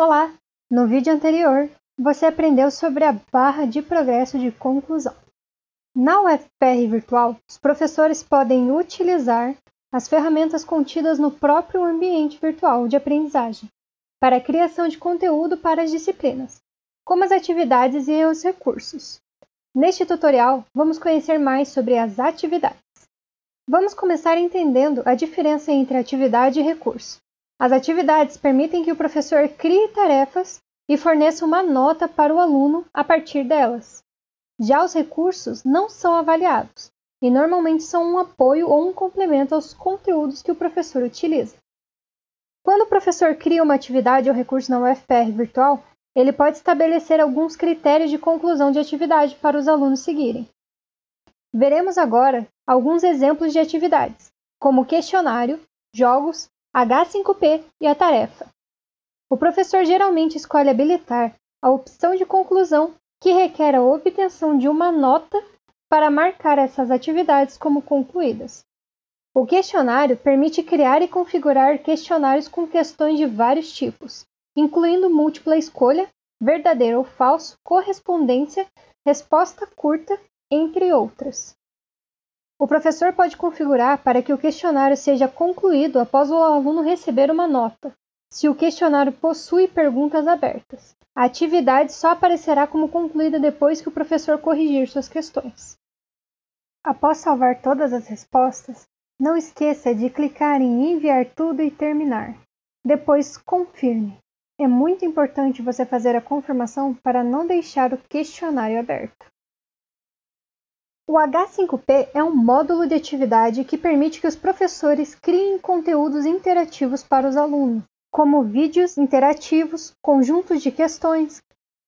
Olá! No vídeo anterior, você aprendeu sobre a barra de progresso de conclusão. Na UFPR Virtual, os professores podem utilizar as ferramentas contidas no próprio ambiente virtual de aprendizagem para a criação de conteúdo para as disciplinas, como as atividades e os recursos. Neste tutorial, vamos conhecer mais sobre as atividades. Vamos começar entendendo a diferença entre atividade e recurso. As atividades permitem que o professor crie tarefas e forneça uma nota para o aluno a partir delas. Já os recursos não são avaliados e normalmente são um apoio ou um complemento aos conteúdos que o professor utiliza. Quando o professor cria uma atividade ou recurso na UFPR virtual, ele pode estabelecer alguns critérios de conclusão de atividade para os alunos seguirem. Veremos agora alguns exemplos de atividades, como questionário, jogos H5P e a tarefa. O professor geralmente escolhe habilitar a opção de conclusão que requer a obtenção de uma nota para marcar essas atividades como concluídas. O questionário permite criar e configurar questionários com questões de vários tipos, incluindo múltipla escolha, verdadeiro ou falso, correspondência, resposta curta, entre outras. O professor pode configurar para que o questionário seja concluído após o aluno receber uma nota, se o questionário possui perguntas abertas. A atividade só aparecerá como concluída depois que o professor corrigir suas questões. Após salvar todas as respostas, não esqueça de clicar em Enviar tudo e terminar. Depois, confirme. É muito importante você fazer a confirmação para não deixar o questionário aberto. O H5P é um módulo de atividade que permite que os professores criem conteúdos interativos para os alunos, como vídeos interativos, conjuntos de questões,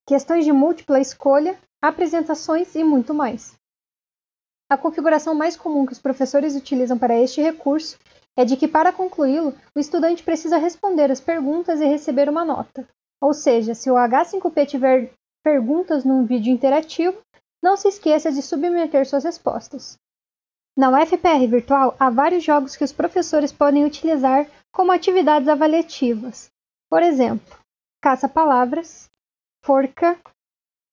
questões de múltipla escolha, apresentações e muito mais. A configuração mais comum que os professores utilizam para este recurso é de que, para concluí-lo, o estudante precisa responder as perguntas e receber uma nota. Ou seja, se o H5P tiver perguntas num vídeo interativo, não se esqueça de submeter suas respostas. Na UFPR Virtual, há vários jogos que os professores podem utilizar como atividades avaliativas. Por exemplo, caça-palavras, forca,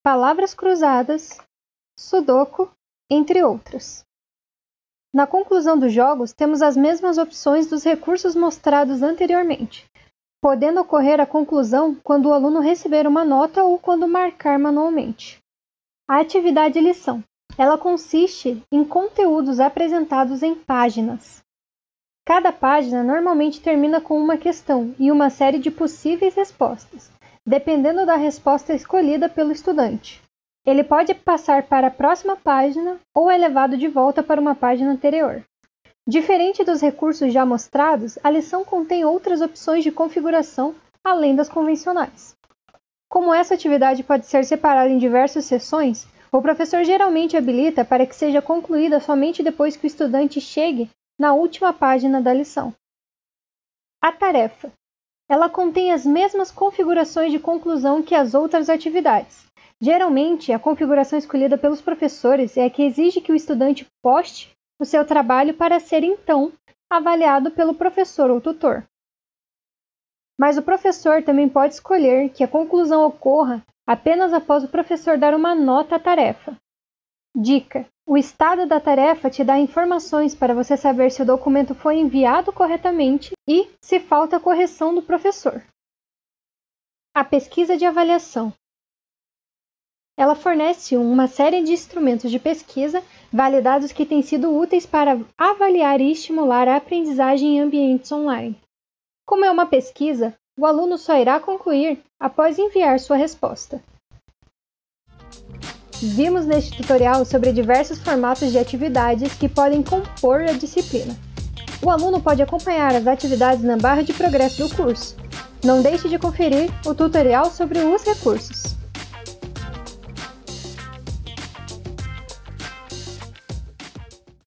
palavras cruzadas, sudoku, entre outros. Na conclusão dos jogos, temos as mesmas opções dos recursos mostrados anteriormente, podendo ocorrer a conclusão quando o aluno receber uma nota ou quando marcar manualmente. A atividade lição. Ela consiste em conteúdos apresentados em páginas. Cada página normalmente termina com uma questão e uma série de possíveis respostas, dependendo da resposta escolhida pelo estudante. Ele pode passar para a próxima página ou é levado de volta para uma página anterior. Diferente dos recursos já mostrados, a lição contém outras opções de configuração além das convencionais. Como essa atividade pode ser separada em diversas sessões, o professor geralmente habilita para que seja concluída somente depois que o estudante chegue na última página da lição. A tarefa. Ela contém as mesmas configurações de conclusão que as outras atividades. Geralmente, a configuração escolhida pelos professores é a que exige que o estudante poste o seu trabalho para ser então avaliado pelo professor ou tutor. Mas o professor também pode escolher que a conclusão ocorra apenas após o professor dar uma nota à tarefa. Dica: o estado da tarefa te dá informações para você saber se o documento foi enviado corretamente e se falta correção do professor. A pesquisa de avaliação. Ela fornece uma série de instrumentos de pesquisa validados que têm sido úteis para avaliar e estimular a aprendizagem em ambientes online. Como é uma pesquisa, o aluno só irá concluir após enviar sua resposta. Vimos neste tutorial sobre diversos formatos de atividades que podem compor a disciplina. O aluno pode acompanhar as atividades na barra de progresso do curso. Não deixe de conferir o tutorial sobre os recursos.